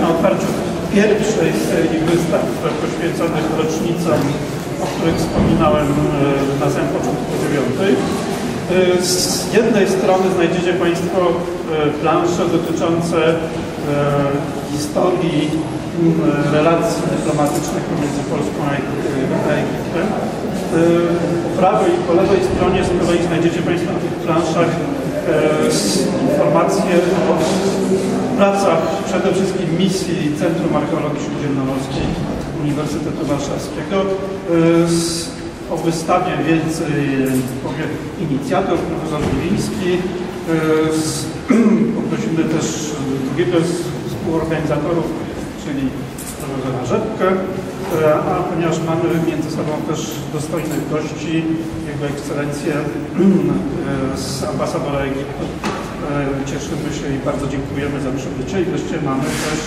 na otwarciu pierwszej serii wystaw poświęconych rocznicom, o których wspominałem e, na samym początku dziewiątej. E, z jednej strony znajdziecie Państwo e, plansze dotyczące historii relacji dyplomatycznych pomiędzy Polską a Egiptem. Po prawej i po lewej stronie z kolei znajdziecie Państwo na tych planszach informacje o pracach przede wszystkim misji Centrum Archeologii Śródziemnomorskiej Uniwersytetu Warszawskiego o wystawie więcej powie inicjator profesor Gliński. Poprosimy też drugiego z współorganizatorów, czyli profesora Rzepkę, a ponieważ mamy między sobą też dostojnych gości, Jego Ekscelencję z ambasadora Egiptu, cieszymy się i bardzo dziękujemy za przybycie i wreszcie mamy też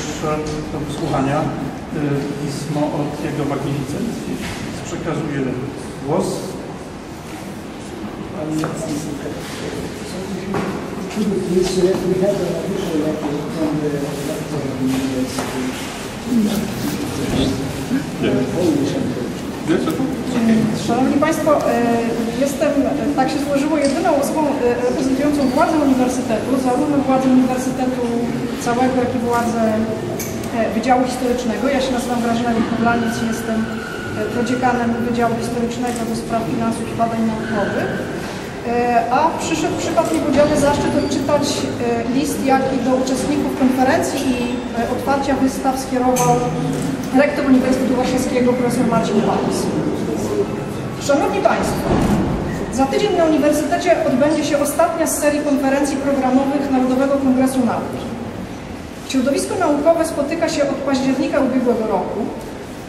do wysłuchania pismo od Jego Magnificencji. Przekazuję głos. We. Szanowni Państwo, jestem, tak się złożyło, jedyną osobą reprezentującą władzę uniwersytetu, zarówno władzę uniwersytetu całego, jak i władzę Wydziału Historycznego. Ja się nazywam Grażyna Michowlaniec i jestem prodziekanem Wydziału Historycznego do spraw finansów i badań naukowych. A przyszedł przypadł niepodzielny zaszczyt odczytać list, jaki do uczestników konferencji i otwarcia wystaw skierował rektor Uniwersytetu Warszawskiego profesor Marcin Paus. Szanowni Państwo, za tydzień na Uniwersytecie odbędzie się ostatnia z serii konferencji programowych Narodowego Kongresu Nauki. Środowisko naukowe spotyka się od października ubiegłego roku,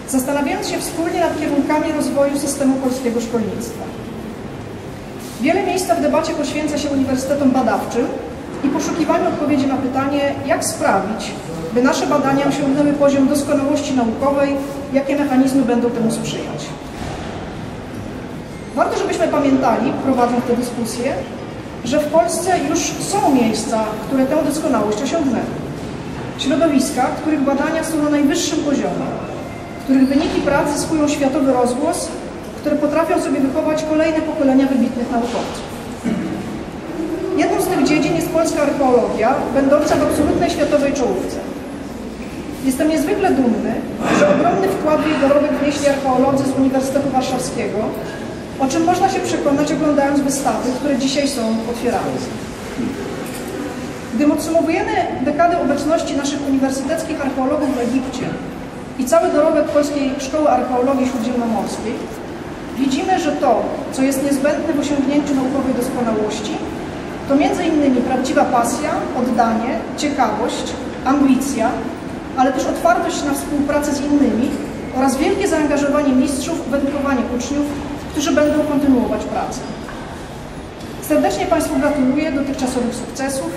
zastanawiając się wspólnie nad kierunkami rozwoju systemu polskiego szkolnictwa. Wiele miejsca w debacie poświęca się uniwersytetom badawczym i poszukiwaniu odpowiedzi na pytanie, jak sprawić, by nasze badania osiągnęły poziom doskonałości naukowej, jakie mechanizmy będą temu sprzyjać. Warto, żebyśmy pamiętali, prowadząc tę dyskusję, że w Polsce już są miejsca, które tę doskonałość osiągnęły. Środowiska, których badania są na najwyższym poziomie, których wyniki prac zyskują światowy rozgłos, które potrafią sobie wychować kolejne pokolenia wybitnych naukowców. Jedną z tych dziedzin jest polska archeologia, będąca w absolutnej światowej czołówce. Jestem niezwykle dumny, że ogromny wkład w jej dorobek wnieśli archeolodzy z Uniwersytetu Warszawskiego, o czym można się przekonać oglądając wystawy, które dzisiaj są otwierane. Gdy podsumowujemy dekadę obecności naszych uniwersyteckich archeologów w Egipcie i cały dorobek Polskiej Szkoły Archeologii Śródziemnomorskiej, widzimy, że to, co jest niezbędne w osiągnięciu naukowej doskonałości, to innymi prawdziwa pasja, oddanie, ciekawość, ambicja, ale też otwartość na współpracę z innymi oraz wielkie zaangażowanie mistrzów w edukowanie uczniów, którzy będą kontynuować pracę. Serdecznie Państwu gratuluję dotychczasowych sukcesów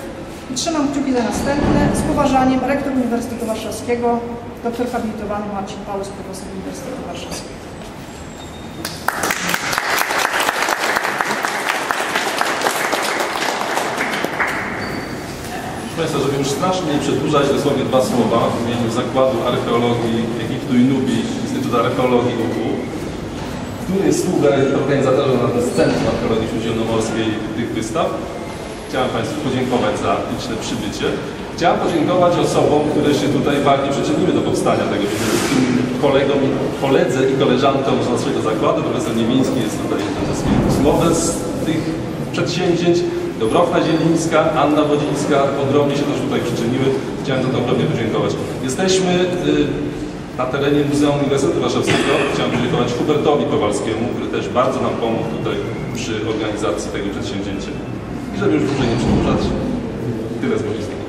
i trzymam kciuki za następne. Z poważaniem rektor Uniwersytetu Warszawskiego, doktor habilitowany Marcin Paulus, profesor Uniwersytetu Warszawskiego. Państwa, żeby już strasznie nie przedłużać, dosłownie dwa słowa w imieniu Zakładu Archeologii Egiptu i Nubii Instytutu Archeologii UW, który jest współorganizatorem Centrum Archeologii Śródziemnomorskiej tych wystaw. Chciałem Państwu podziękować za liczne przybycie. Chciałem podziękować osobom, które się tutaj walnie przyczyniły do powstania tego, przede wszystkim kolegom, koledze i koleżankom z naszego zakładu. Profesor Niemiński jest tutaj jednym ze swoich z tych przedsięwzięć. Dobrowna Zielińska, Anna Wodzińska ogromnie się też tutaj przyczyniły. Chciałem za to ogromnie podziękować. Jesteśmy y, na terenie Muzeum Uniwersytetu Warszawskiego. Chciałem podziękować Hubertowi Kowalskiemu, który też bardzo nam pomógł tutaj przy organizacji tego przedsięwzięcia. I żeby już dłużej nie przedłużać, tyle z mojej strony.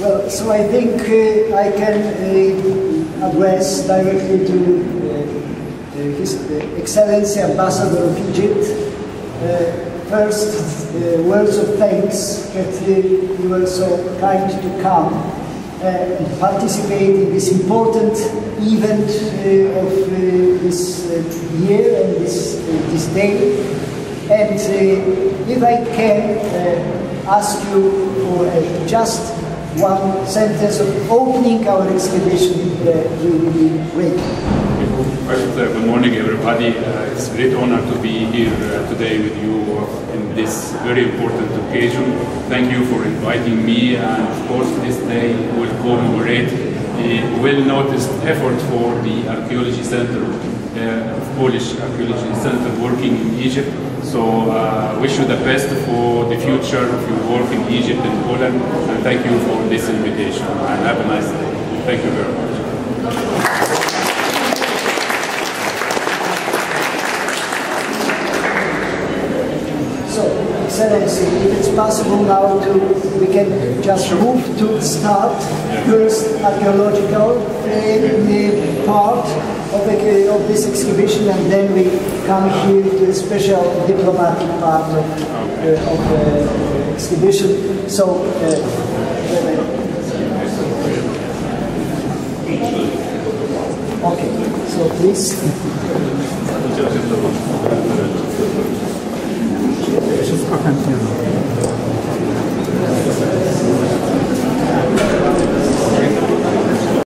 Well, so I think uh, I can uh, address directly to uh, His Excellency Ambassador of Egypt. First, uh, words of thanks that you were so kind to come uh, and participate in this important event uh, of this year and this, this day. And if I can ask you for just one sentence of opening our exhibition, uh, we will be grateful. First, uh, good morning, everybody. Uh, it's a great honor to be here uh, today with you in this very important occasion. Thank you for inviting me, and of course, this day will commemorate a well-noticed effort for the Archaeology Center, uh, Polish Archaeology Center working in Egypt. So, uh, wish you the best for the future of your work in Egypt and Poland, and thank you for this invitation. And have a nice day. Thank you very much. So, Excellency, if it's possible now to, we can just move to start first archaeological part of, the, of this exhibition and then we come here to the special diplomatic part of, uh, of the exhibition. So, uh, okay, so please. Субтитры.